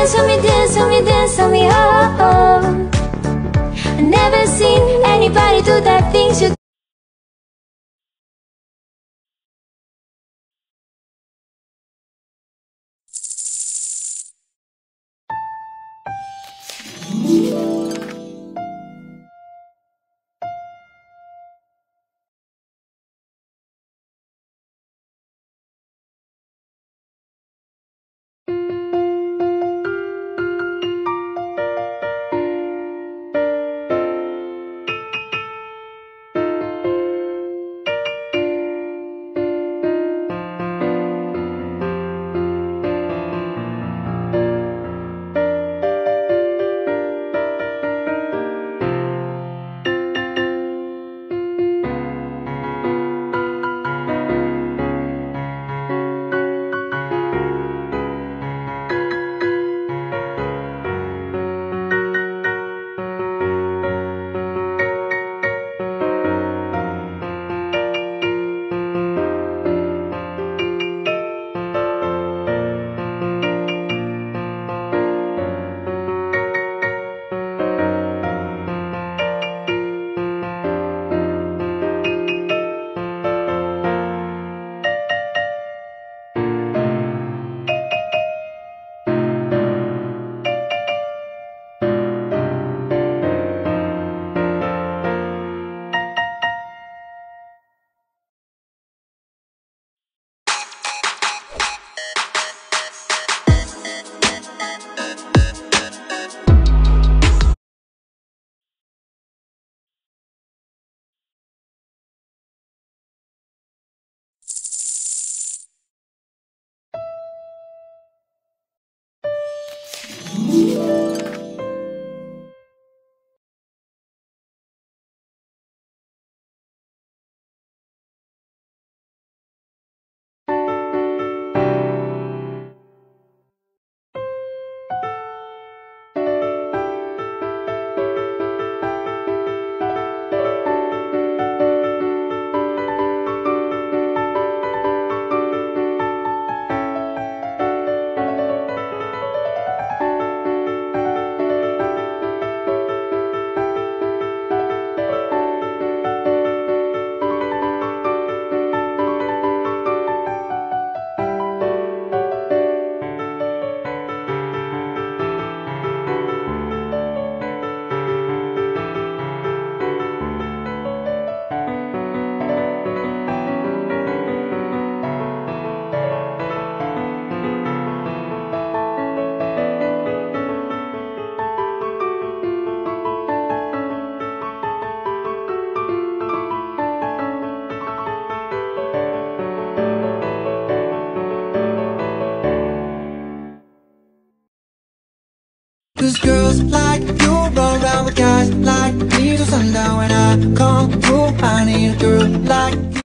dance on me, dance on me, dance on me. Girls like you run around with guys like me till sundown When I come through, I need a girl like you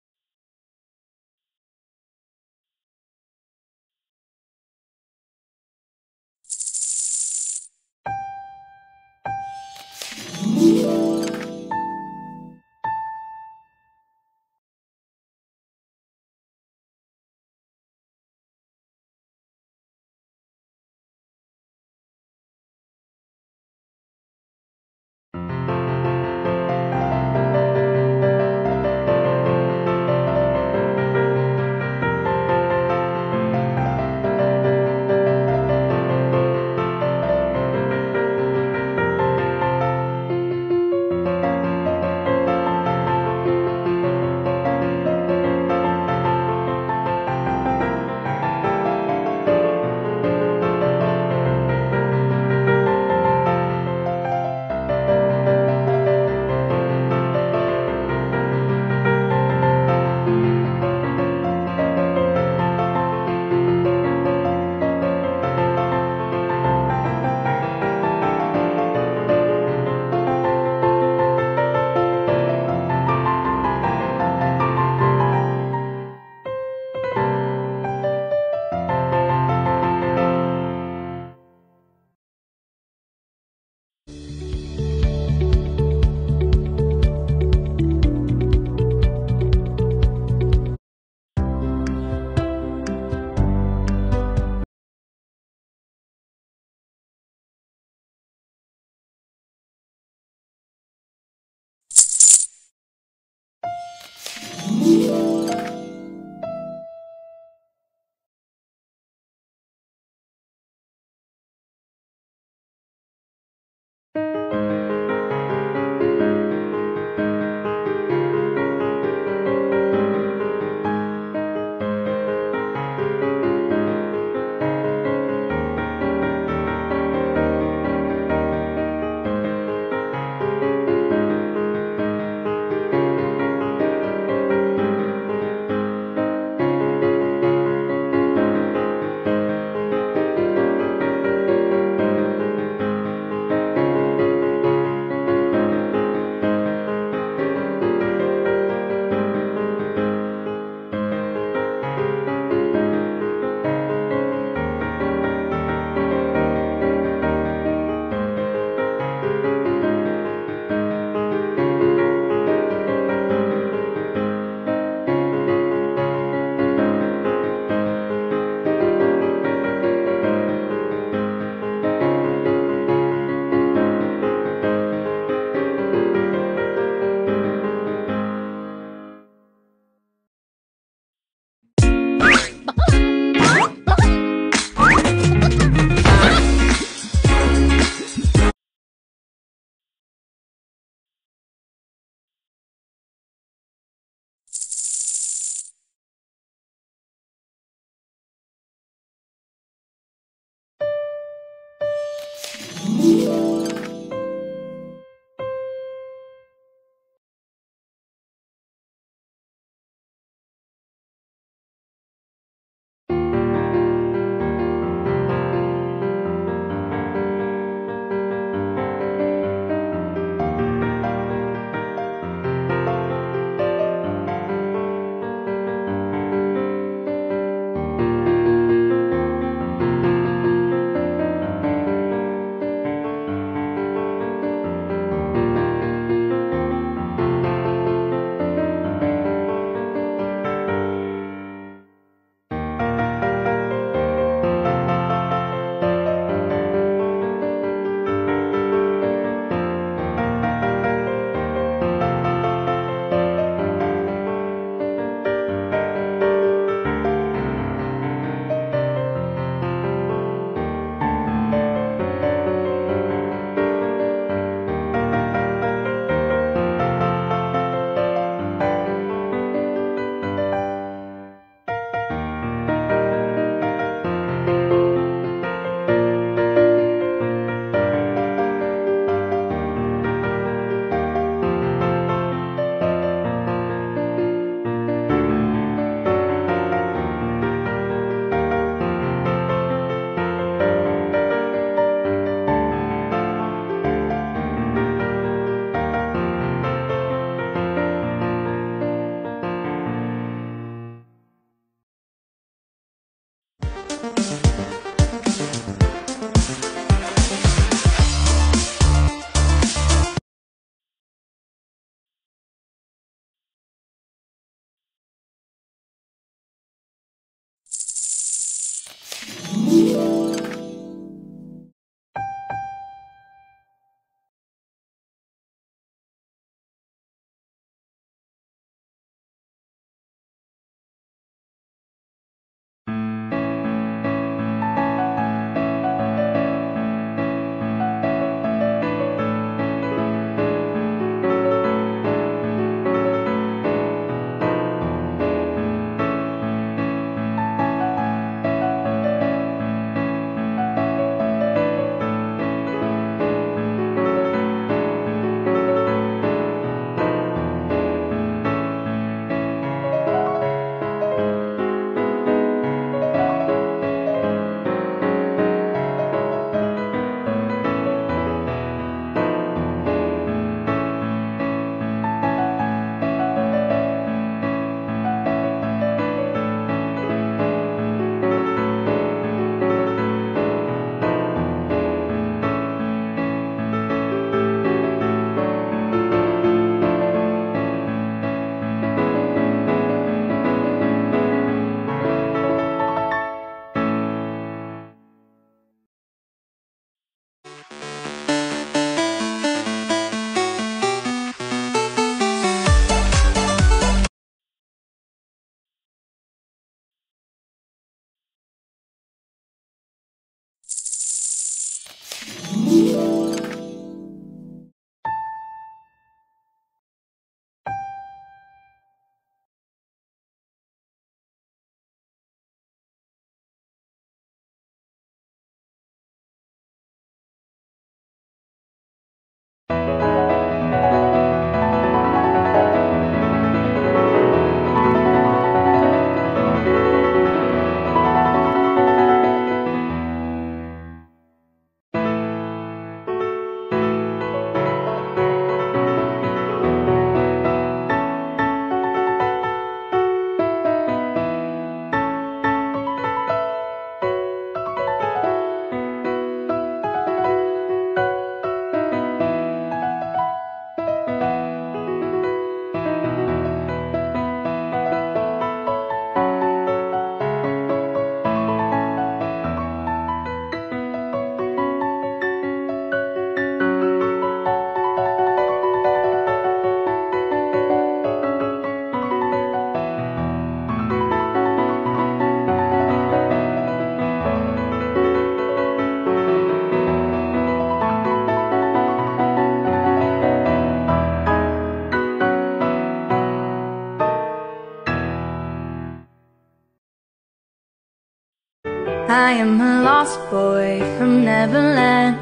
am a lost boy from Neverland,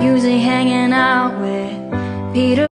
usually hanging out with Peter.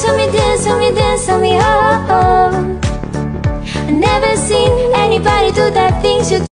Dance on me, dance on me, dance on me, oh, oh. I never seen anybody do that things you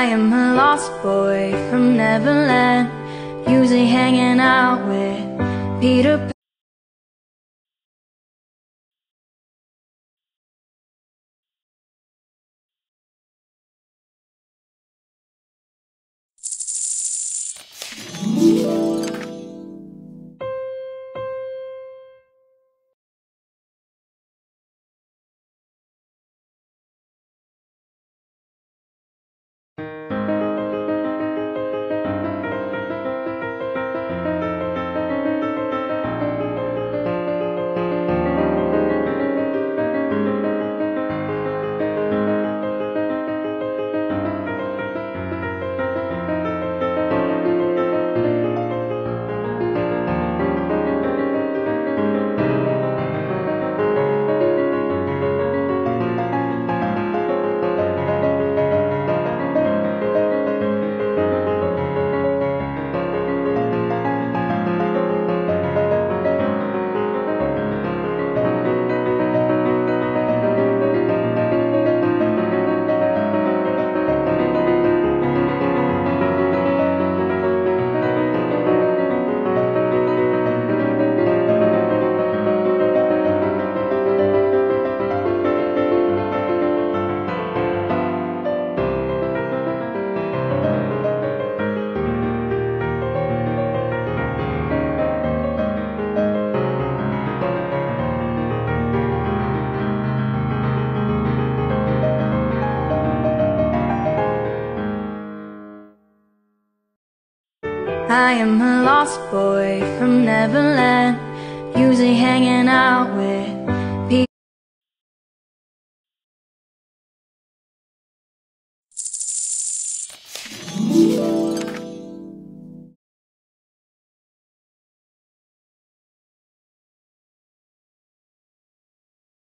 I am a lost boy from Neverland, usually hanging out with Peter Pan. I am a lost boy from Neverland, usually hanging out with